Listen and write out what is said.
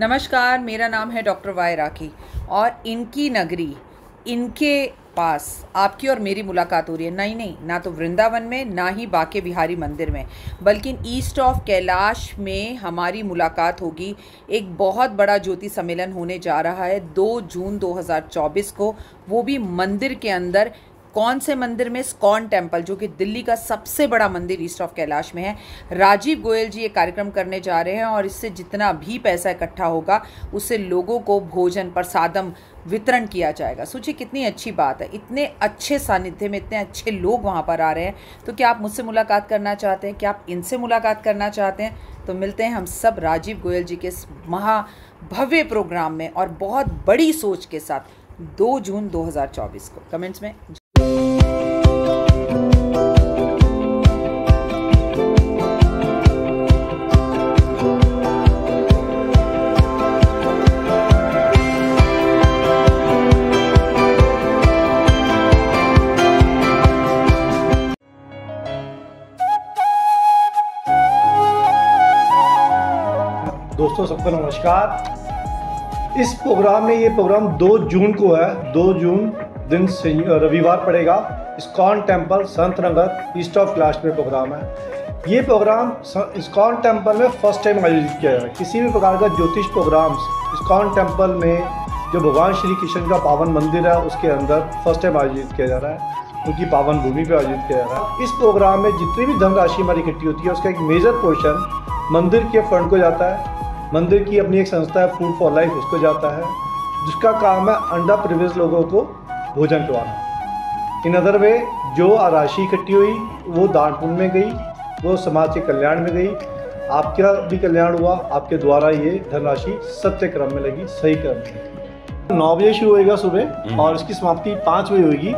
नमस्कार, मेरा नाम है डॉक्टर वाई राखी और इनकी नगरी, इनके पास, आपकी और मेरी मुलाकात हो रही है। नहीं नहीं, ना तो वृंदावन में, ना ही बाके बिहारी मंदिर में, बल्कि ईस्ट ऑफ़ कैलाश में हमारी मुलाकात होगी। एक बहुत बड़ा ज्योति सम्मेलन होने जा रहा है 2 जून 2024 को, वो भी मंदिर के अंदर कौन से मंदिर में स्कॉन टेंपल, जो कि दिल्ली का सबसे बड़ा मंदिर ईस्ट ऑफ़ कैलाश में है, राजीव गोयल जी ये कार्यक्रम करने जा रहे हैं और इससे जितना भी पैसा इकट्ठा होगा उससे लोगों को भोजन, प्रसादम वितरण किया जाएगा। सोचिए कितनी अच्छी बात है। इतने अच्छे सानिध्य में इतने अच्छे लोग वहाँ पर आ रहे हैं। तो क्या आप मुझसे मुलाकात करना चाहते हैं? क्या आप इनसे मुलाकात करना चाहते हैं? तो मिलते हैं हम सब राजीव गोयल जी के इस महा भव्य प्रोग्राम में और बहुत बड़ी सोच के साथ 2 जून 2024 को। कमेंट्स में दोस्तों, सबको नमस्कार। इस प्रोग्राम में, ये प्रोग्राम 2 जून को है। 2 जून दिन रविवार पड़ेगा। ISKCON temple Sant Nagar, East of Kailash में प्रोग्राम है। ये प्रोग्राम इस्कॉन टेंपल में फ़र्स्ट टाइम आयोजित किया जा रहा है। किसी भी प्रकार का ज्योतिष प्रोग्राम इस्कॉन टेंपल में जो भगवान श्री कृष्ण का पावन मंदिर है, उसके अंदर फ़र्स्ट टाइम आयोजित किया जा रहा है। उनकी पावन भूमि पर आयोजित किया जा रहा है। इस प्रोग्राम में जितनी भी धनराशि हमारी इकट्ठी होती है, उसका एक मेजर पोर्शन मंदिर के फंड को जाता है। मंदिर की अपनी एक संस्था है फ़ूड फॉर लाइफ उसको जाता है जिसका काम है अंडा प्रिविलेज लोगों को भोजन करवाना इन अदर वे जो राशि इकट्ठी हुई वो दान पुण्य में गई वो समाज के कल्याण में गई। आपका भी कल्याण हुआ आपके द्वारा ये धनराशि सत्य क्रम में लगी सही क्रम में। नौ बजे शुरू होएगा सुबह और इसकी समाप्ति पाँच बजे होगी